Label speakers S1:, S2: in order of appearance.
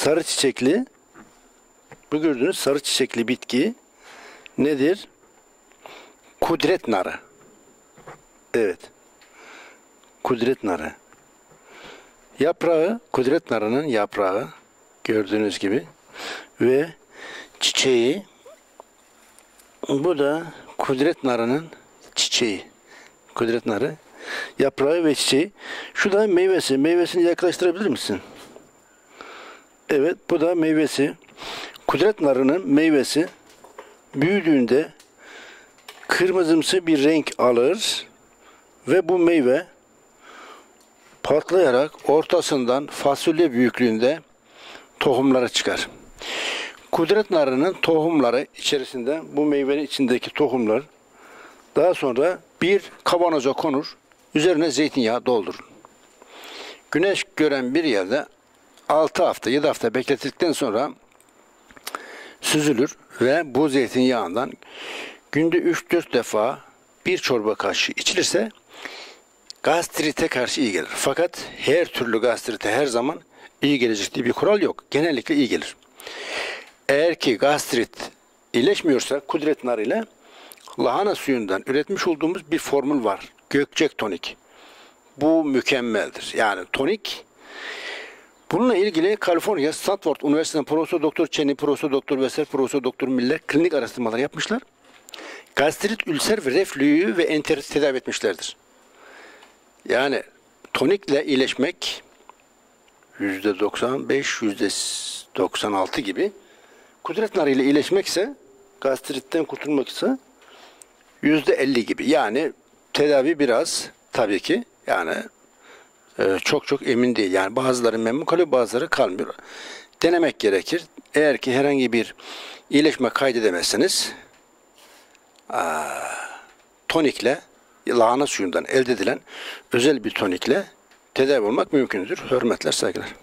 S1: sarı çiçekli bu gördüğünüz sarı çiçekli bitki nedir? Kudret narı. Evet. Kudret narı. Yaprağı, kudret narının yaprağı gördüğünüz gibi ve çiçeği bu da kudret narının çiçeği. Kudret narı yaprağı ve çiçeği. Şu da meyvesi. Meyvesini yaklaştırabilir misin? Evet bu da meyvesi. Kudret narının meyvesi büyüdüğünde kırmızımsı bir renk alır ve bu meyve patlayarak ortasından fasulye büyüklüğünde tohumları çıkar. Kudret narının tohumları içerisinde bu meyvenin içindeki tohumlar daha sonra bir kavanoza konur. Üzerine zeytinyağı doldurun. Güneş gören bir yerde 6 hafta 7 hafta bekletildikten sonra süzülür ve bu zeytinyağından günde 3-4 defa bir çorba kaşığı içilirse gastrite karşı iyi gelir. Fakat her türlü gastrite her zaman iyi gelecek diye bir kural yok. Genellikle iyi gelir. Eğer ki gastrit iyileşmiyorsa kudret narıyla lahana suyundan üretmiş olduğumuz bir formül var. Gökçek tonik. Bu mükemmeldir. Yani tonik Bununla ilgili Kaliforniya Stanford Üniversitesi'nden Profesör Doktor Cheney, Profesör Doktor Veser, Profesör Doktor Miller klinik araştırmalar yapmışlar. Gastrit, ülser ve reflüyü ve enteriti tedavi etmişlerdir. Yani tonikle iyileşmek yüzde 95, yüzde 96 gibi kudret narıyla iyileşmek ise gastritten kurtulmak ise yüzde 50 gibi. Yani tedavi biraz tabii ki yani e, çok çok emin değil. Yani bazıları memnun kalıyor bazıları kalmıyor. Denemek gerekir. Eğer ki herhangi bir iyileşme kaydedemezseniz tonikle lahana suyundan elde edilen özel bir tonikle tedavi olmak mümkündür. Hürmetler, saygılar.